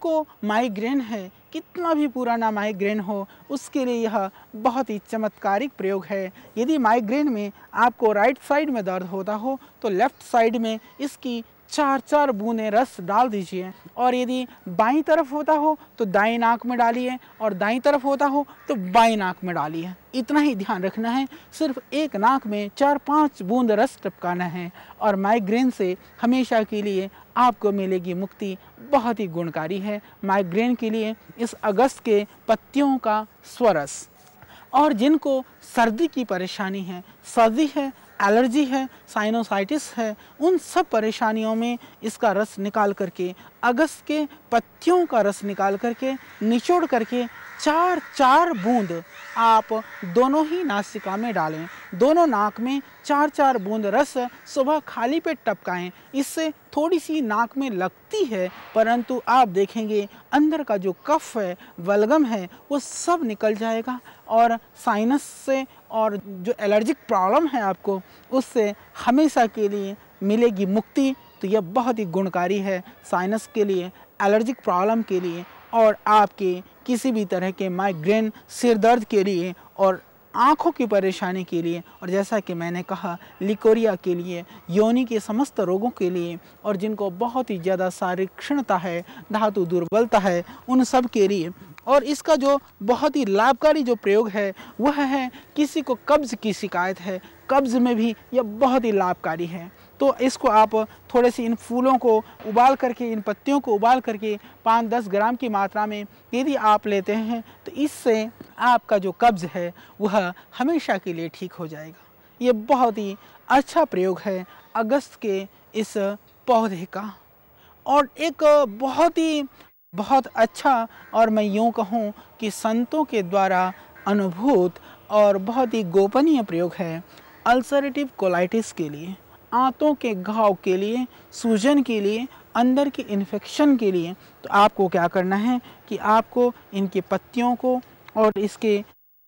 जिनको माइग्रेन है, कितना भी पुराना माइग्रेन हो, उसके लिए यह बहुत ही चमत्कारिक प्रयोग है। यदि माइग्रेन में आपको राइट साइड में दर्द होता हो तो लेफ़्ट साइड में इसकी चार चार बूंदे रस डाल दीजिए। और यदि बाईं तरफ़ होता हो तो दाई नाक में डालिए। और दाईं तरफ़ होता हो तो बाईं नाक में डालिए। इतना ही ध्यान रखना है। सिर्फ़ एक नाक में चार पाँच बूंद रस टपकाना है। और माइग्रेन से हमेशा के लिए आपको मिलेगी मुक्ति बहुत ही गुणकारी है। माइग्रेन के लिए इस अगस्त के पत्तियों का स्वरस। और जिनको सर्दी की परेशानी है, सर्दी है, एलर्जी है साइनोसाइटिस है, उन सब परेशानियों में इसका रस निकाल करके, अगस्त के पत्तियों का रस निकाल करके, निचोड़ करके चार चार बूंद आप दोनों ही नासिका में डालें। दोनों नाक में चार चार बूंद रस सुबह खाली पेट टपकाएँ। इससे थोड़ी सी नाक में लगती है, परंतु आप देखेंगे अंदर का जो कफ है, वलगम है, वो सब निकल जाएगा और साइनस से और जो एलर्जिक प्रॉब्लम है आपको, उससे हमेशा के लिए मिलेगी मुक्ति। तो यह बहुत ही गुणकारी है साइनस के लिए एलर्जिक प्रॉब्लम के लिए और आपके किसी भी तरह के माइग्रेन सिर दर्द के लिए और आँखों की परेशानी के लिए और जैसा कि मैंने कहा, लिकोरिया के लिए, योनि के समस्त रोगों के लिए और जिनको बहुत ही ज़्यादा शारीरिक क्षणता है, धातु दुर्बलता है, उन सब के लिए और इसका जो बहुत ही लाभकारी जो प्रयोग है, वह है किसी को कब्ज़ की शिकायत है। कब्ज़ में भी यह बहुत ही लाभकारी है। तो इसको आप थोड़े से इन फूलों को उबाल करके, इन पत्तियों को उबाल करके पाँच दस ग्राम की मात्रा में यदि आप लेते हैं तो इससे आपका जो कब्ज़ है, वह हमेशा के लिए ठीक हो जाएगा। ये बहुत ही अच्छा प्रयोग है अगस्त के इस पौधे का। और एक बहुत ही, बहुत अच्छा और मैं यूँ कहूँ कि संतों के द्वारा अनुभूत और बहुत ही गोपनीय प्रयोग है अल्सरेटिव कोलाइटिस के लिए। आंतों के घाव के लिए, सूजन के लिए, अंदर के इन्फेक्शन के लिए। तो आपको क्या करना है कि आपको इनके पत्तियों को और इसके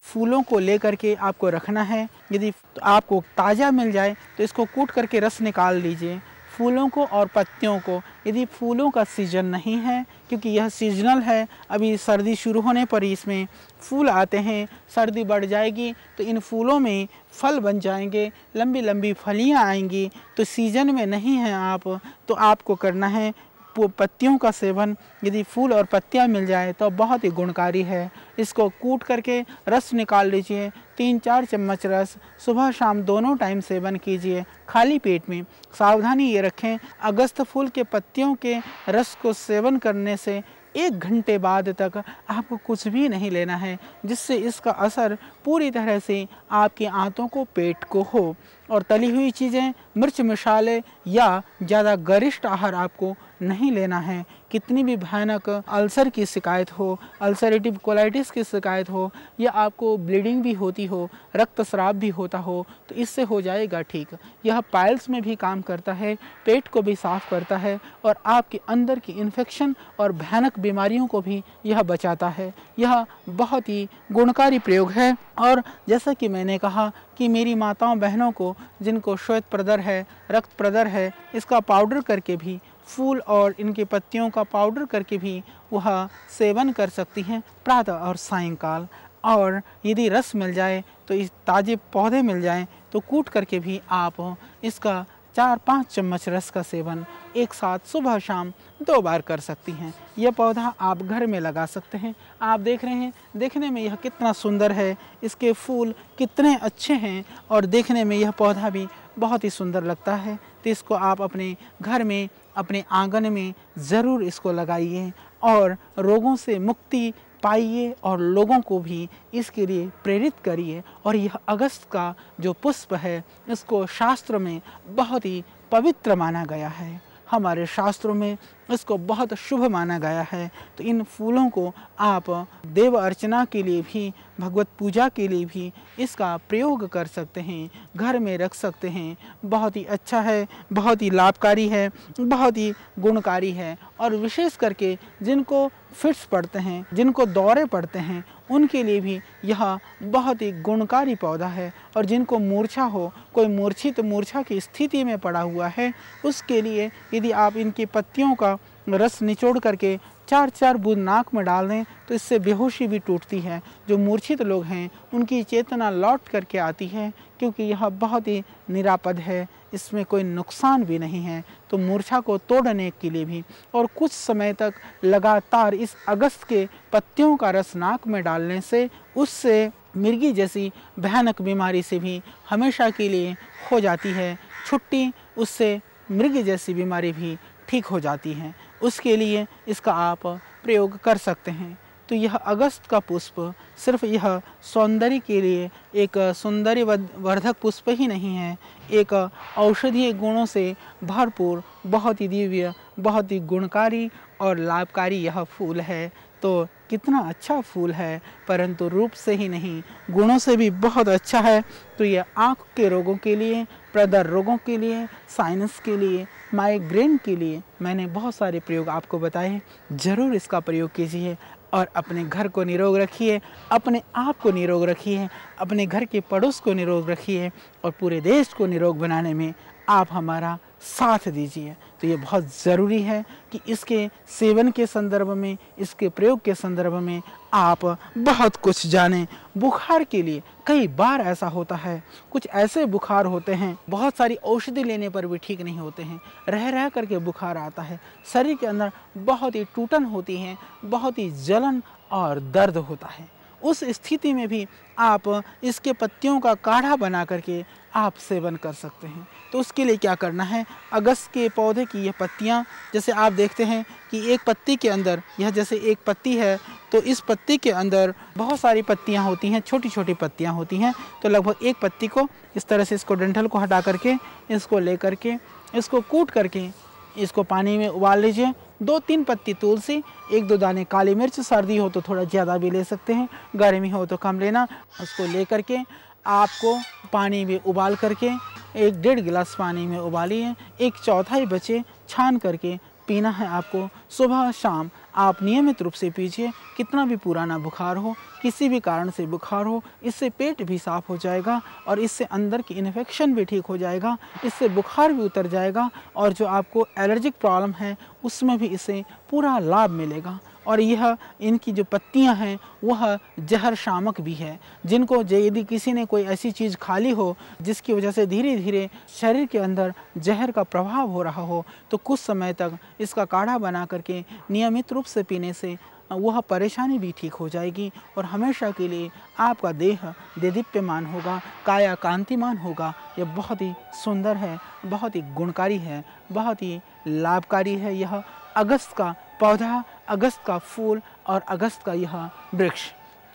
फूलों को लेकर के आपको रखना है। यदि तो आपको ताज़ा मिल जाए तो इसको कूट करके रस निकाल लीजिए। फूलों को और पत्तियों को। यदि फूलों का सीज़न नहीं है, क्योंकि यह सीजनल है, अभी सर्दी शुरू होने पर इसमें फूल आते हैं, सर्दी बढ़ जाएगी तो इन फूलों में फल बन जाएँगे लंबी लंबी फलियाँ आएँगी। तो सीज़न में नहीं हैं आप तो आपको करना है पत्तियों का सेवन यदि फूल और पत्तियाँ मिल जाए तो बहुत ही गुणकारी है। इसको कूट करके रस निकाल लीजिए, तीन चार चम्मच रस, सुबह शाम दोनों टाइम सेवन कीजिए, खाली पेट में। सावधानी ये रखें, अगस्त फूल के पत्तियों के रस को सेवन करने से एक घंटे बाद तक आपको कुछ भी नहीं लेना है, जिससे इसका असर पूरी तरह से आपके आंतों को, पेट को हो। और तली हुई चीज़ें, मिर्च मसाले या ज़्यादा गरिष्ठ आहार आपको नहीं लेना है कितनी भी भयानक अल्सर की शिकायत हो, अल्सरेटिव कोलाइटिस की शिकायत हो, या आपको ब्लीडिंग भी होती हो, रक्तस्राव भी होता हो तो इससे हो जाएगा ठीक। यह पाइल्स में भी काम करता है, पेट को भी साफ़ करता है, और आपके अंदर की इन्फेक्शन और भयानक बीमारियों को भी यह बचाता है। यह बहुत ही गुणकारी प्रयोग है, और जैसा कि मैंने कहा कि मेरी माताओं बहनों को जिनको श्वेत प्रदर है, रक्त प्रदर है, इसका पाउडर करके भी फूल और इनकी पत्तियों का पाउडर करके भी वह सेवन कर सकती हैं प्रातः और सायंकाल। और यदि रस मिल जाए तो इस ताज़े पौधे मिल जाएँ तो कूट करके भी आप इसका चार पाँच चम्मच रस का सेवन एक साथ सुबह शाम दो बार कर सकती हैं। यह पौधा आप घर में लगा सकते हैं। आप देख रहे हैं, देखने में यह कितना सुंदर है। इसके फूल कितने अच्छे हैं और देखने में यह पौधा भी बहुत ही सुंदर लगता है। तो इसको आप अपने घर में अपने आँगन में ज़रूर इसको लगाइए और रोगों से मुक्ति पाइए और लोगों को भी इसके लिए प्रेरित करिए। और यह अगस्त का जो पुष्प है, इसको शास्त्र में बहुत ही पवित्र माना गया है। हमारे शास्त्रों में इसको बहुत शुभ माना गया है। तो इन फूलों को आप देव अर्चना के लिए भी, भगवत पूजा के लिए भी इसका प्रयोग कर सकते हैं, घर में रख सकते हैं। बहुत ही अच्छा है, बहुत ही लाभकारी है, बहुत ही गुणकारी है। और विशेष करके जिनको फिट्स पड़ते हैं, जिनको दौरे पड़ते हैं उनके लिए भी यह बहुत ही गुणकारी पौधा है और जिनको मूर्छा हो, कोई मूर्छित तो मूर्छा की स्थिति में पड़ा हुआ है, उसके लिए यदि आप इनकी पत्तियों का रस निचोड़ करके चार चार बूंद नाक में डाल दें तो इससे बेहोशी भी टूटती है। जो मूर्छित लोग हैं, उनकी चेतना लौट करके आती है, क्योंकि यह बहुत ही निरापद है। इसमें कोई नुकसान भी नहीं है तो मूर्छा को तोड़ने के लिए भी। और कुछ समय तक लगातार इस अगस्त के पत्तियों का रस नाक में डालने से, उससे मिर्गी जैसी भयानक बीमारी से भी हमेशा के लिए हो जाती है। छुट्टी उससे मृग जैसी बीमारी भी ठीक हो जाती है। उसके लिए इसका आप प्रयोग कर सकते हैं। तो यह अगस्त का पुष्प सिर्फ़ यह सौंदर्य के लिए एक सौंदर्य वर्धक पुष्प ही नहीं है। एक औषधीय गुणों से भरपूर, बहुत ही दिव्य, बहुत ही गुणकारी और लाभकारी यह फूल है। तो कितना अच्छा फूल है, परंतु रूप से ही नहीं, गुणों से भी बहुत अच्छा है। तो यह आँख के रोगों के लिए, प्रदर रोगों के लिए साइनस के लिए माइग्रेन के लिए मैंने बहुत सारे प्रयोग आपको बताए ज़रूर इसका प्रयोग कीजिए। और अपने घर को निरोग रखिए, अपने आप को निरोग रखिए, अपने घर के पड़ोस को निरोग रखिए और पूरे देश को निरोग बनाने में आप हमारा साथ दीजिए। तो ये बहुत ज़रूरी है कि इसके सेवन के संदर्भ में, इसके प्रयोग के संदर्भ में आप बहुत कुछ जानें। बुखार के लिए कई बार ऐसा होता है, कुछ ऐसे बुखार होते हैं, बहुत सारी औषधि लेने पर भी ठीक नहीं होते हैं। रह रह करके बुखार आता है, शरीर के अंदर बहुत ही टूटन होती है, बहुत ही जलन और दर्द होता है। उस स्थिति में भी आप इसके पत्तियों का काढ़ा बना करके आप सेवन कर सकते हैं। तो उसके लिए क्या करना है? अगस्त के पौधे की यह पत्तियाँ, जैसे आप देखते हैं कि एक पत्ती के अंदर, यह जैसे एक पत्ती है तो इस पत्ती के अंदर बहुत सारी पत्तियाँ होती हैं छोटी छोटी पत्तियाँ होती हैं। तो लगभग एक पत्ती को इस तरह से इसको डंठल को हटा करके, इसको ले करके इसको कूट करके, इसको पानी में उबाल लीजिए। दो तीन पत्ती तुलसी, एक दो दाने काली मिर्च, सर्दी हो तो थोड़ा ज़्यादा भी ले सकते हैं, गर्मी हो तो कम लेना। उसको ले करके आपको पानी में उबाल करके एक डेढ़ गिलास पानी में उबालिए, एक चौथाई बचे छान करके पीना है आपको सुबह शाम। आप नियमित रूप से पीजिए। कितना भी पुराना बुखार हो, किसी भी कारण से बुखार हो, इससे पेट भी साफ़ हो जाएगा और इससे अंदर की इन्फेक्शन भी ठीक हो जाएगा। इससे बुखार भी उतर जाएगा और जो आपको एलर्जिक प्रॉब्लम है, उसमें भी इसे पूरा लाभ मिलेगा। और यह इनकी जो पत्तियाँ हैं, वह जहर शामक भी है। जिनको यदि किसी ने कोई ऐसी चीज़ खाली हो, जिसकी वजह से धीरे धीरे शरीर के अंदर जहर का प्रभाव हो रहा हो तो कुछ समय तक इसका काढ़ा बना करके नियमित रूप से पीने से वह परेशानी भी ठीक हो जाएगी और हमेशा के लिए आपका देह देदीप्यमान होगा काया कांतिमान होगा। यह बहुत ही सुंदर है, बहुत ही गुणकारी है, बहुत ही लाभकारी है। यह अगस्त का पौधा, अगस्त का फूल और अगस्त का यह वृक्ष।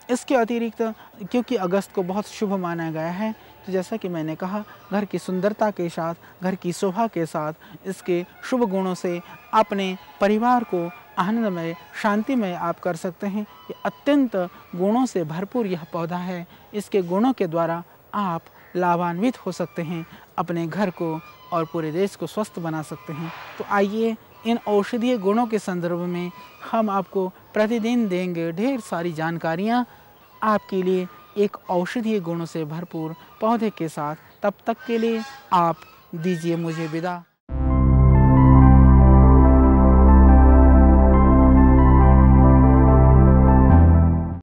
इसके अतिरिक्त, क्योंकि अगस्त को बहुत शुभ माना गया है तो जैसा कि मैंने कहा, घर की सुंदरता के साथ, घर की शोभा के साथ, इसके शुभ गुणों से अपने परिवार को आनंदमय, शांतिमय आप कर सकते हैं ये अत्यंत गुणों से भरपूर यह पौधा है। इसके गुणों के द्वारा आप लाभान्वित हो सकते हैं, अपने घर को और पूरे देश को स्वस्थ बना सकते हैं। तो आइए इन औषधीय गुणों के संदर्भ में हम आपको प्रतिदिन देंगे ढेर सारी जानकारियाँ। आपके लिए एक औषधीय गुणों से भरपूर पौधे के साथ तब तक के लिए आप दीजिए मुझे विदा।